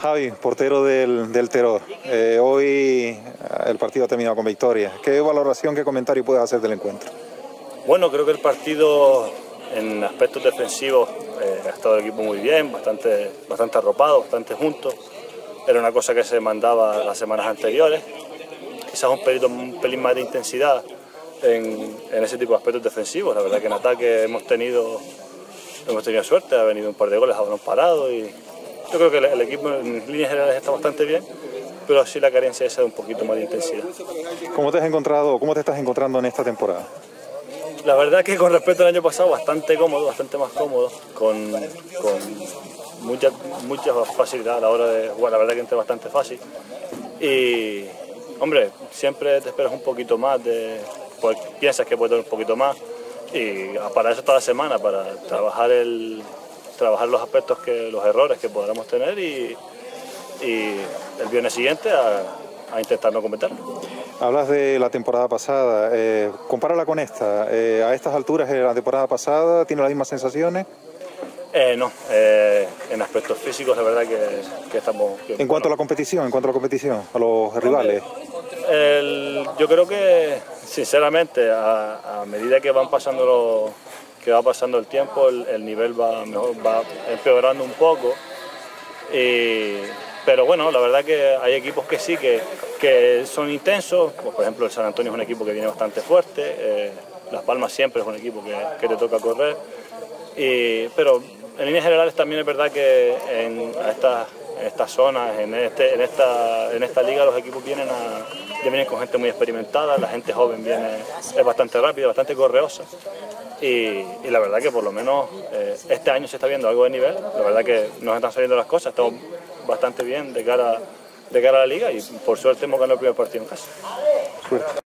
Javi, portero del, del Terror. Eh, hoy el partido ha terminado con victoria. ¿Qué valoración, qué comentario puedes hacer del encuentro? Bueno, creo que el partido en aspectos defensivos eh, ha estado el equipo muy bien, bastante, bastante arropado, bastante junto. Era una cosa que se mandaba las semanas anteriores. Quizás un pelín, un pelín más de intensidad en, en, ese tipo de aspectos defensivos. La verdad que en ataque hemos tenido, hemos tenido suerte, ha venido un par de goles a balón parado y yo creo que el, equipo en líneas generales está bastante bien, pero sí la carencia es de un poquito más de intensidad. ¿Cómo te has encontrado, cómo te estás encontrando en esta temporada? La verdad que con respecto al año pasado bastante cómodo, bastante más cómodo, con, con mucha, mucha facilidad a la hora de jugar, la verdad que entré bastante fácil. Y, hombre, siempre te esperas un poquito más, de, pues, piensas que puedes dar un poquito más, y para eso toda la semana, para trabajar el, trabajar los aspectos, que los errores que podamos tener y, y el viernes siguiente a, a, intentar no cometerlo. Hablas de la temporada pasada, eh, compárala con esta. Eh, ¿A estas alturas de la temporada pasada tiene las mismas sensaciones? Eh, no, eh, en aspectos físicos la verdad que, que estamos... Que, en cuanto bueno, a la competición, en cuanto a la competición, a los rivales. El, yo creo que, sinceramente, a, a medida que van pasando los que va pasando el tiempo, el, el nivel va, mejor, va empeorando un poco. Y, pero bueno, la verdad que hay equipos que sí, que, que son intensos. Por ejemplo, el San Antonio es un equipo que viene bastante fuerte. Eh, Las Palmas siempre es un equipo que, te toca correr. Y, pero en líneas generales también es verdad que en estas, zonas, en, este, en, esta, en esta liga, los equipos vienen, a, vienen con gente muy experimentada, la gente joven viene, es bastante rápida, bastante correosa. Y, la verdad que por lo menos eh, este año se está viendo algo de nivel, la verdad que nos están saliendo las cosas, estamos bastante bien de cara, de cara a la liga y por suerte hemos ganado el primer partido en casa. Suerte.